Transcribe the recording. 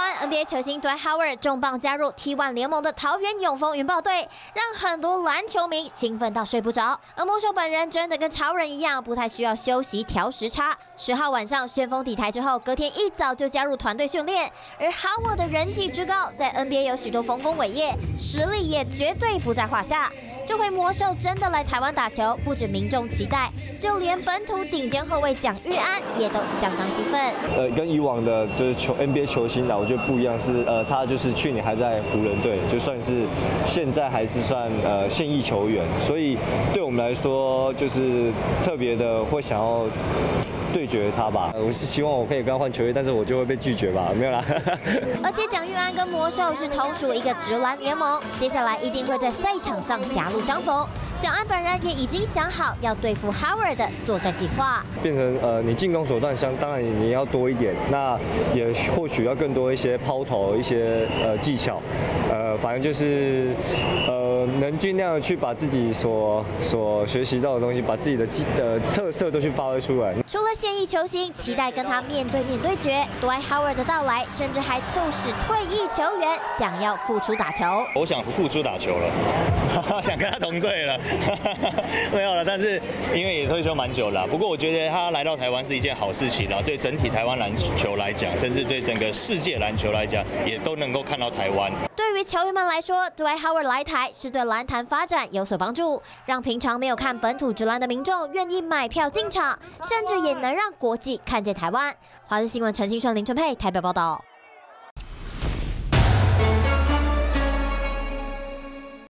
NBA 球星 Dwight Howard 重磅加入 T1 联盟的桃园永丰云豹队，让很多篮球迷兴奋到睡不着。而魔兽本人真的跟超人一样，不太需要休息调时差。十号晚上旋风底台之后，隔天一早就加入团队训练。而 Howard 的人气之高，在 NBA 有许多丰功伟业，实力也绝对不在话下。这回魔兽真的来台湾打球，不止民众期待，就连本土顶尖后卫蒋玉安也都相当兴奋。呃，跟以往的就是球 NBA 球星啦，我觉得不一样是，呃，他就是去年还在湖人队，就算是现在还是算呃现役球员，所以对我们来说就是特别的会想要对决他吧。我是希望我可以跟他换球衣，但是我就会被拒绝吧，没有啦。而且蒋玉安跟魔兽是同属一个直男联盟，接下来一定会在赛场上狭路相逢。小安本人也已经想好要对付 Howard 的作战计划，变成呃你进攻手段相当然你要多一点，那也或许要更多一些抛投一些呃技巧，呃反正就是呃能尽量去把自己所所学习到的东西，把自己的技的特色都去发挥出来。除了现役球星期待跟他面对面对决，Dwight Howard 的到来，甚至还促使退役球员想要复出打球。我想复出打球了，想跟他同队了。没有了，但是因为也退休蛮久了，不过我觉得他来到台湾是一件好事情了，对整体台湾篮球来讲，甚至对整个世界篮球来讲，也都能够看到台湾。对于球员们来说，Dwight Howard 来台是对篮坛发展有所帮助，让平常没有看本土直篮的民众愿意买票进场，甚至也能让国际看见台湾。华视新闻陈新顺、林春佩台北报道。